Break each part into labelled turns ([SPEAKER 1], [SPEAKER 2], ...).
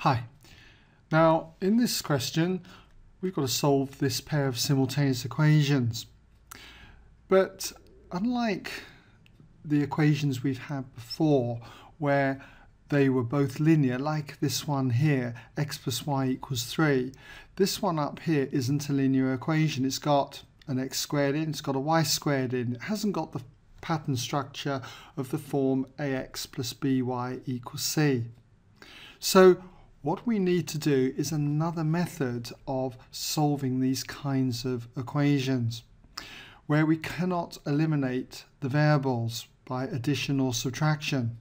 [SPEAKER 1] Hi. Now, in this question, we've got to solve this pair of simultaneous equations. But unlike the equations we've had before, where they were both linear, like this one here, x plus y equals 3, this one up here isn't a linear equation. It's got an x squared in, it's got a y squared in. It hasn't got the pattern structure of the form ax plus by equals c. So what we need to do is another method of solving these kinds of equations where we cannot eliminate the variables by addition or subtraction.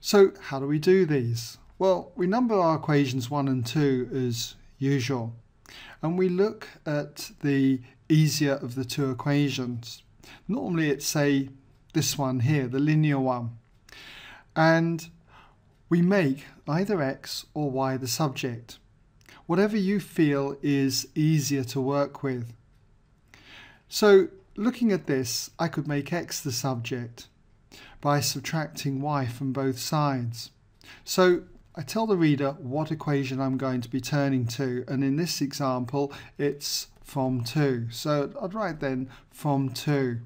[SPEAKER 1] So how do we do these? Well, we number our equations 1 and 2 as usual and we look at the easier of the two equations. Normally it's say this one here, the linear one. And we make either x or y the subject, whatever you feel is easier to work with. So looking at this, I could make x the subject by subtracting y from both sides. So I tell the reader what equation I'm going to be turning to, and in this example, it's from 2. So I'd write then from 2.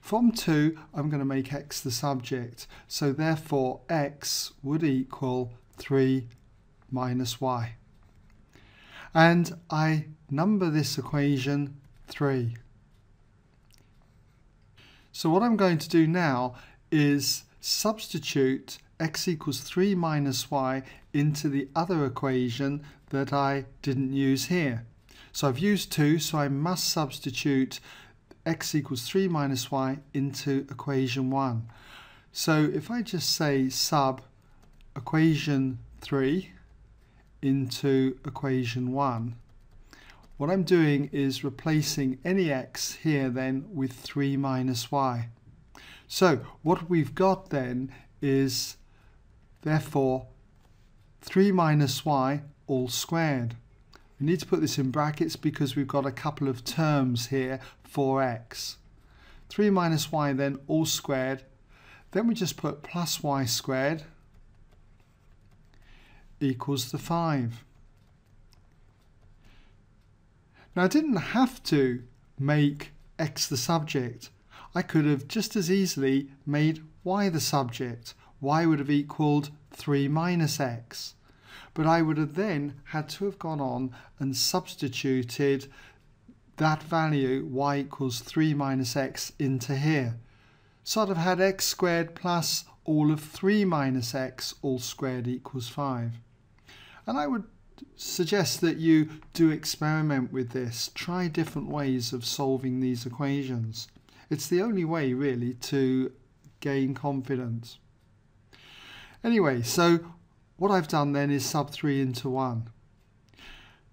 [SPEAKER 1] From 2, I'm going to make x the subject. So therefore, x would equal 3 minus y. And I number this equation 3. So what I'm going to do now is substitute x equals 3 minus y into the other equation that I didn't use here. So I've used 2, so I must substitute x equals 3 minus y into equation 1. So if I just say sub equation 3 into equation 1, what I'm doing is replacing any x here then with 3 minus y. So what we've got then is therefore 3 minus y all squared. We need to put this in brackets because we've got a couple of terms here for x. 3 minus y then all squared. Then we just put plus y squared equals the 5. Now I didn't have to make x the subject. I could have just as easily made y the subject. y would have equaled 3 minus x but I would have then had to have gone on and substituted that value y equals 3 minus x into here. So I'd have had x squared plus all of 3 minus x all squared equals 5. And I would suggest that you do experiment with this. Try different ways of solving these equations. It's the only way really to gain confidence. Anyway, so what I've done then is sub 3 into 1.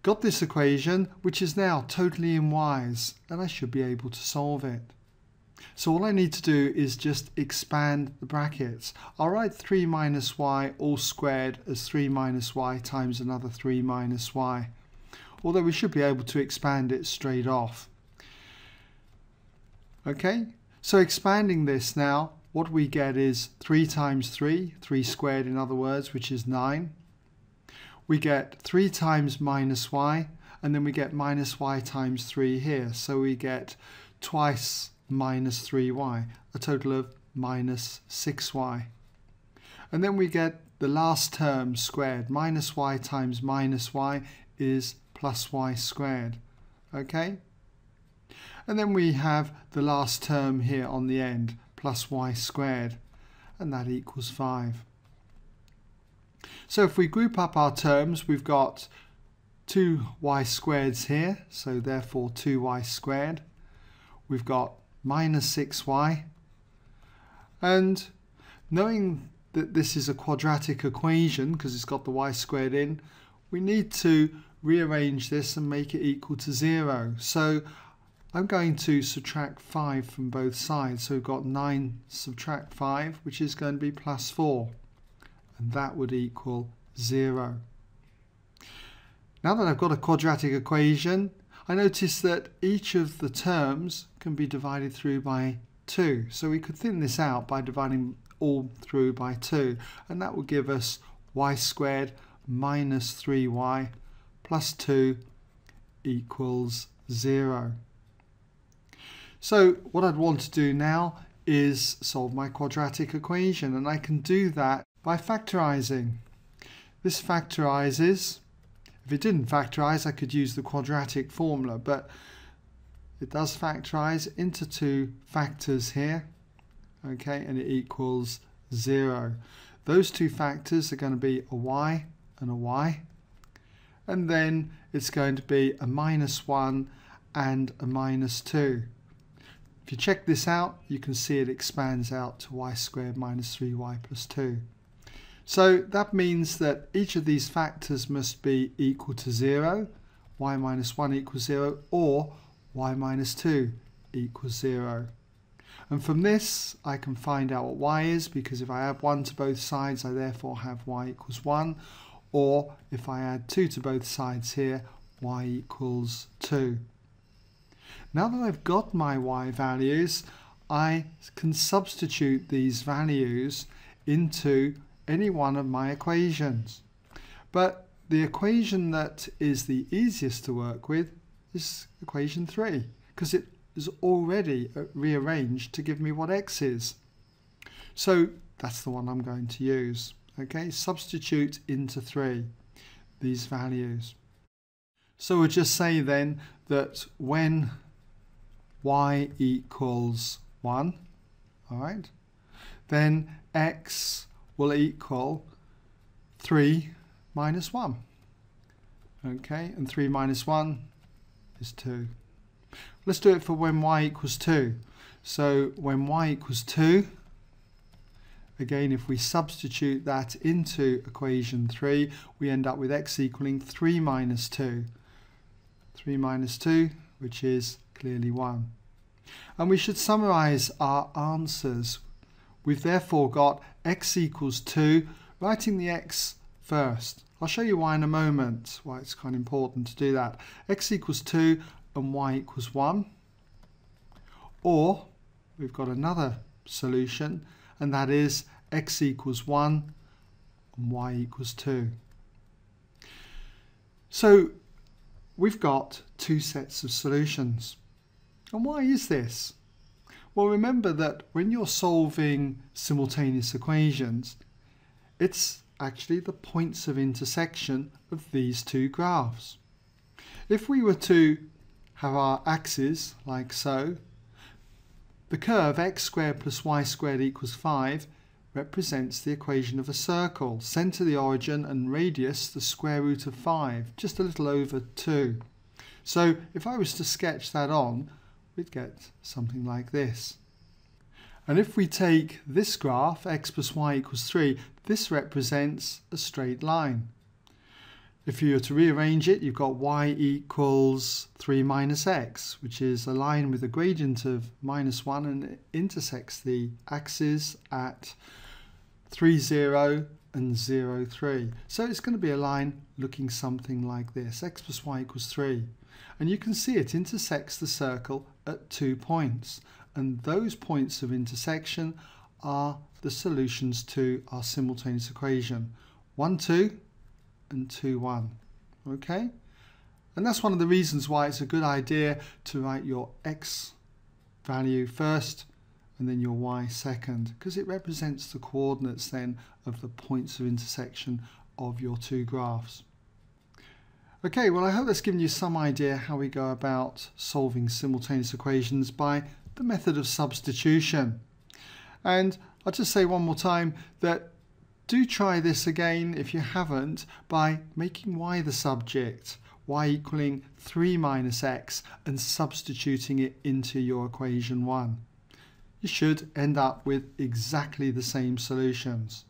[SPEAKER 1] Got this equation, which is now totally in y's, and I should be able to solve it. So all I need to do is just expand the brackets. I'll write 3 minus y all squared as 3 minus y times another 3 minus y. Although we should be able to expand it straight off. Okay, so expanding this now, what we get is 3 times 3, 3 squared in other words, which is 9. We get 3 times minus y, and then we get minus y times 3 here. So we get twice minus 3y, a total of minus 6y. And then we get the last term squared. Minus y times minus y is plus y squared. Okay? And then we have the last term here on the end, plus y squared, and that equals 5. So if we group up our terms, we've got two y squareds here, so therefore 2y squared. We've got minus 6y, and knowing that this is a quadratic equation, because it's got the y squared in, we need to rearrange this and make it equal to 0. So I'm going to subtract 5 from both sides. So we've got 9 subtract 5, which is going to be plus 4. And that would equal 0. Now that I've got a quadratic equation, I notice that each of the terms can be divided through by 2. So we could thin this out by dividing all through by 2. And that will give us y squared minus 3y plus 2 equals 0. So what I'd want to do now is solve my quadratic equation and I can do that by factorising. This factorises. If it didn't factorise I could use the quadratic formula but it does factorise into two factors here okay and it equals 0. Those two factors are going to be a y and a y and then it's going to be a minus 1 and a minus 2. If you check this out, you can see it expands out to y squared minus 3y plus 2. So that means that each of these factors must be equal to 0, y minus 1 equals 0, or y minus 2 equals 0. And from this, I can find out what y is, because if I add 1 to both sides, I therefore have y equals 1. Or if I add 2 to both sides here, y equals 2. Now that I've got my y values, I can substitute these values into any one of my equations. But the equation that is the easiest to work with is equation 3 because it is already rearranged to give me what x is. So that's the one I'm going to use. Okay, substitute into 3 these values. So we'll just say then that when y equals 1, all right, then x will equal 3 minus 1. Okay, and 3 minus 1 is 2. Let's do it for when y equals 2. So when y equals 2, again if we substitute that into equation 3, we end up with x equaling 3 minus 2. 3 minus 2, which is clearly 1. And we should summarize our answers. We've therefore got x equals 2, writing the x first. I'll show you why in a moment, why it's kind of important to do that. x equals 2 and y equals 1. Or we've got another solution, and that is x equals 1 and y equals 2. So we've got two sets of solutions. And why is this? Well, remember that when you're solving simultaneous equations, it's actually the points of intersection of these two graphs. If we were to have our axes like so, the curve x squared plus y squared equals 5 represents the equation of a circle, centre the origin and radius the square root of 5, just a little over 2. So if I was to sketch that on, we'd get something like this. And if we take this graph, x plus y equals 3, this represents a straight line. If you were to rearrange it, you've got y equals 3 minus x, which is a line with a gradient of minus 1 and it intersects the axes at 3, 0 and 0, 3. So it's going to be a line looking something like this, x plus y equals 3. And you can see it intersects the circle at two points. And those points of intersection are the solutions to our simultaneous equation. 1, 2 and 2, 1. Okay? And that's one of the reasons why it's a good idea to write your x value first and then your y second because it represents the coordinates then of the points of intersection of your two graphs. Okay, well I hope that's given you some idea how we go about solving simultaneous equations by the method of substitution. And I'll just say one more time that do try this again if you haven't by making y the subject, y equaling 3 minus x and substituting it into your equation 1. You should end up with exactly the same solutions.